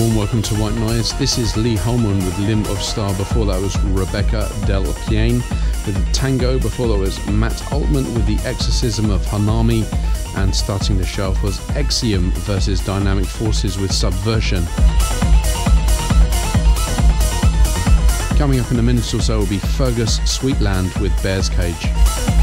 and welcome to White Noise. This is Lee Holman with Limb of Star. Before that was Rebecca Del Piane with Tango. Before that was Matt Altman with The Exorcism of Hanami. And starting the show was Exium versus Dynamic Forces with Subversion. Coming up in a minute or so will be Fergus Sweetland with Bear's Cage.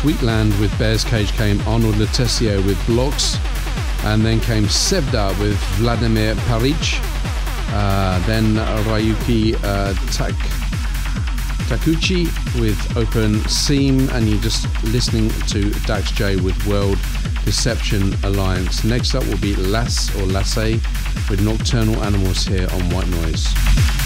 Sweetland with Bear's Cage came Arnaud Le Texier with Blocks, and then came Sev Dah with Vladimir Perić, uh, then Ryuki uh, Tak Takeuchi with Open Seam, and you're just listening to Dax J with World Deception Alliance. Next up will be Lass or Lasse with Nocturnal Animals here on White Noise.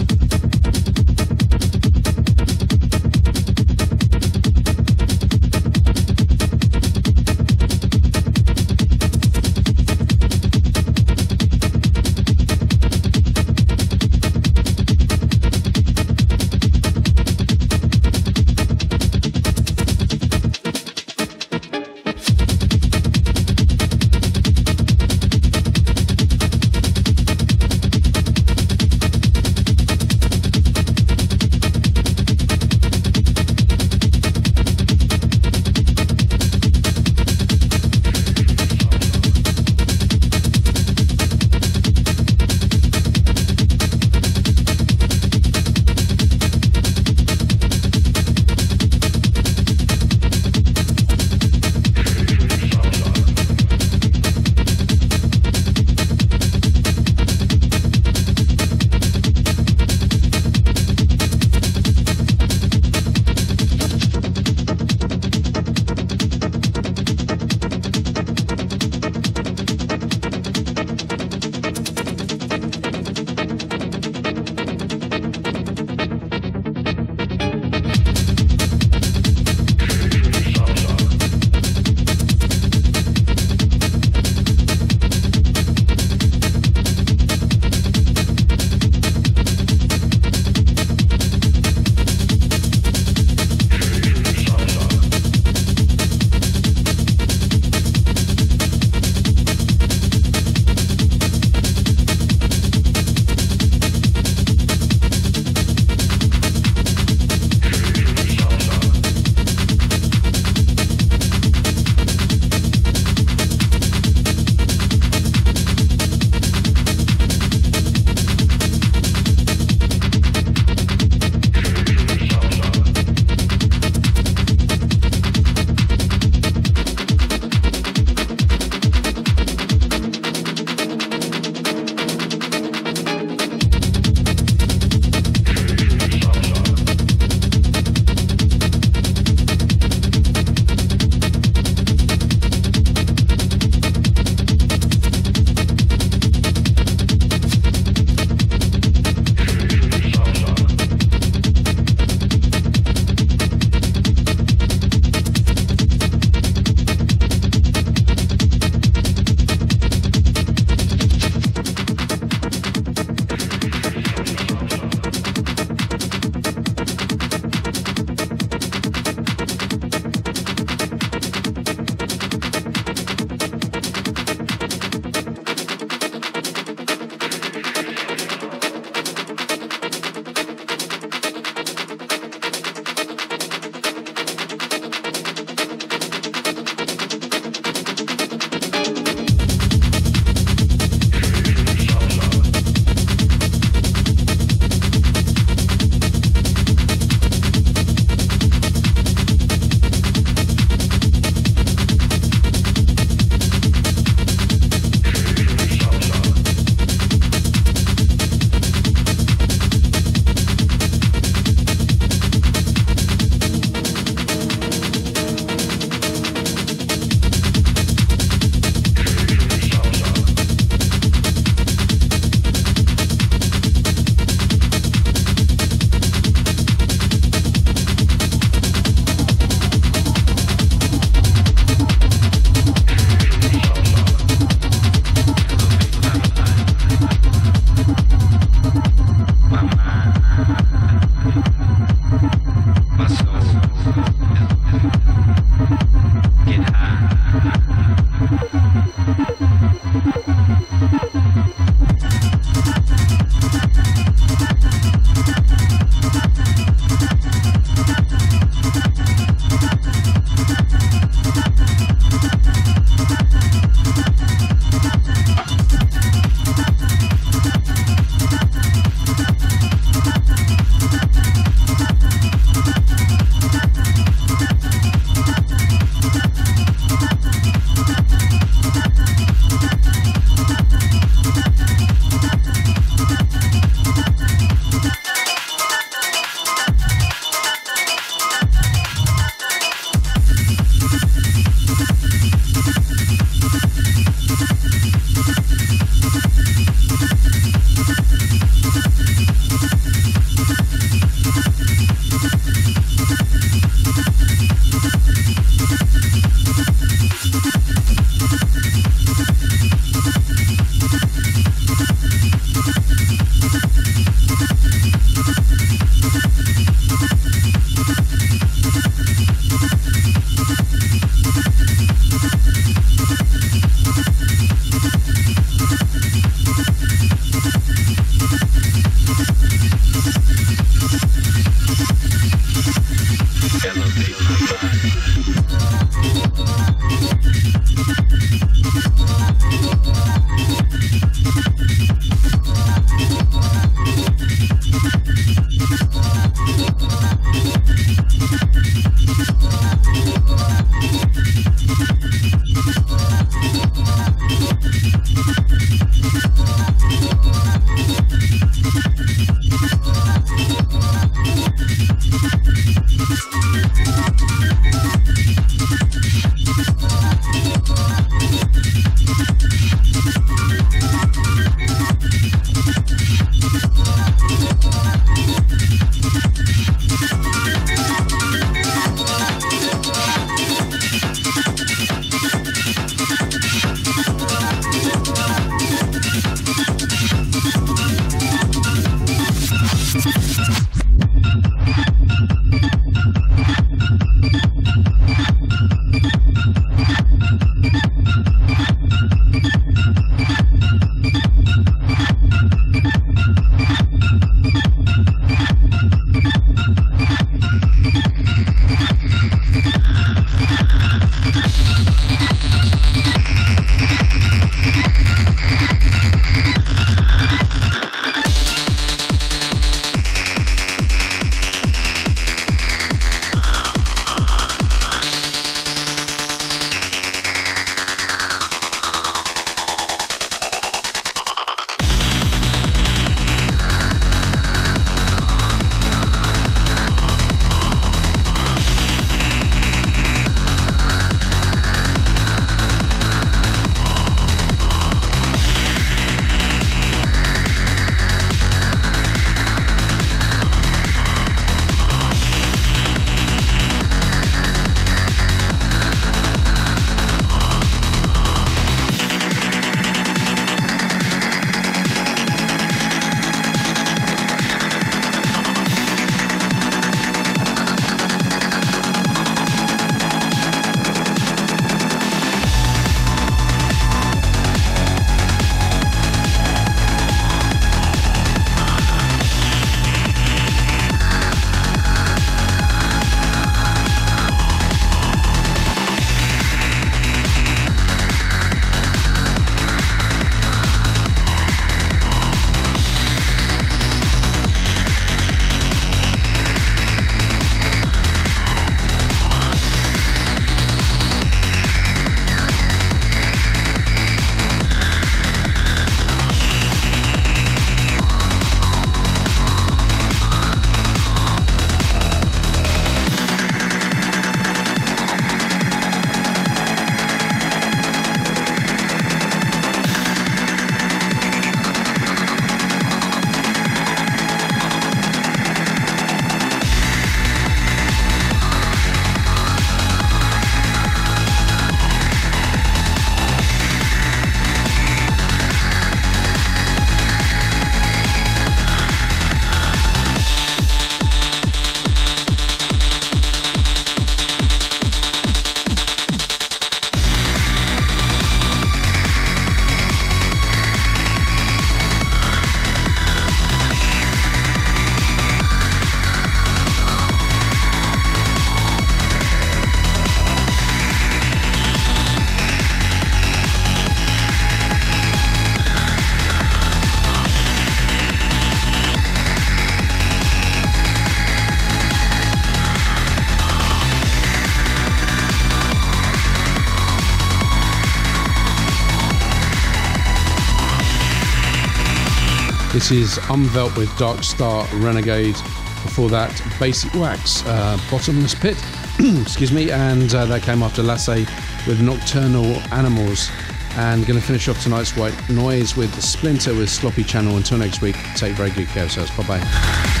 This is Umwelt with Dark Star Renegade. Before that, bassywax, uh, Bottomless Pit, excuse me, and uh, that came after Lasse with Nocturnal Animals. And going to finish off tonight's White Noise with Splinter with Sloppy Channel. Until next week, take very good care of yourselves. Bye bye.